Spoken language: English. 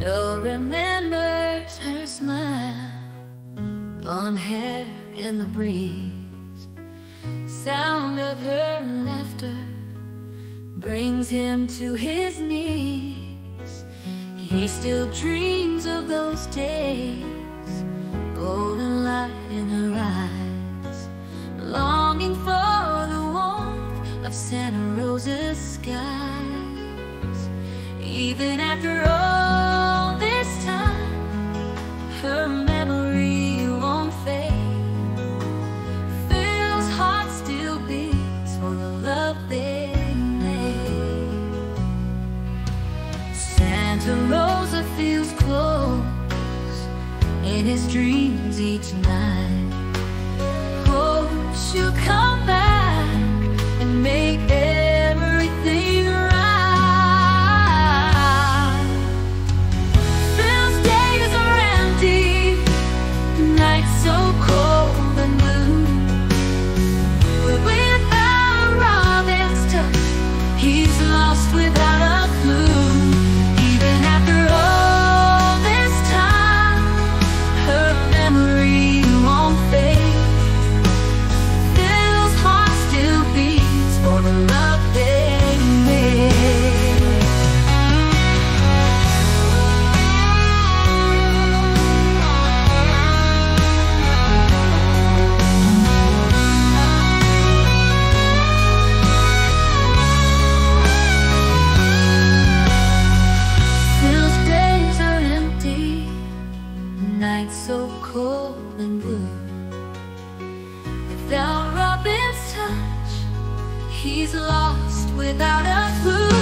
Still remembers her smile Blonde hair in the breeze. Sound of her laughter Brings him to his knees. He still dreams of those days Golden light in her eyes Longing for the warmth of Santa Rosa's skies. Even after Santa Rosa feels close in his dreams each night. Hope she'll come back and make everything right. Phil's days are empty, nights so cold and blue. But without Robin's touch, he's lost without he's lost without a clue.